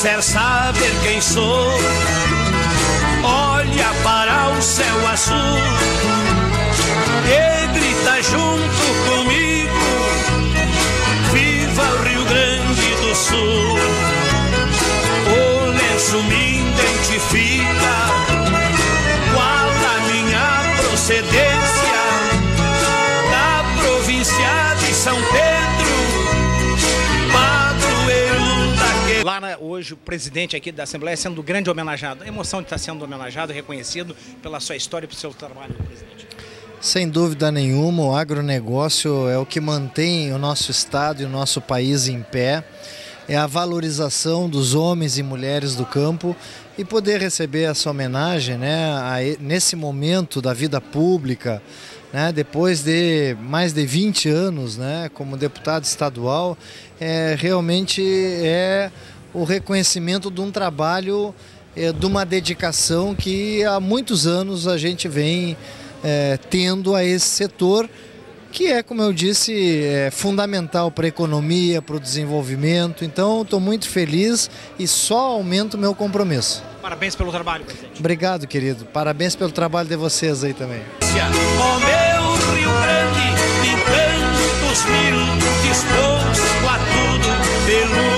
quiser saber quem sou, olha para o céu azul e grita junto comigo: Viva o Rio Grande do Sul! O lenço me identifica, qual a minha procedência da província de São Pedro. Lara, hoje o presidente aqui da Assembleia sendo grande homenageado. A emoção de estar sendo homenageado, reconhecido pela sua história e pelo seu trabalho, presidente. Sem dúvida nenhuma, o agronegócio é o que mantém o nosso estado e o nosso país em pé. É a valorização dos homens e mulheres do campo e poder receber essa homenagem né, a nesse momento da vida pública, né, depois de mais de 20 anos né, como deputado estadual, é, realmente é o reconhecimento de um trabalho, é, de uma dedicação que há muitos anos a gente vem é, tendo a esse setor que é, como eu disse, é fundamental para a economia, para o desenvolvimento. Então, estou muito feliz e só aumento o meu compromisso. Parabéns pelo trabalho, presidente. Obrigado, querido. Parabéns pelo trabalho de vocês aí também. Ó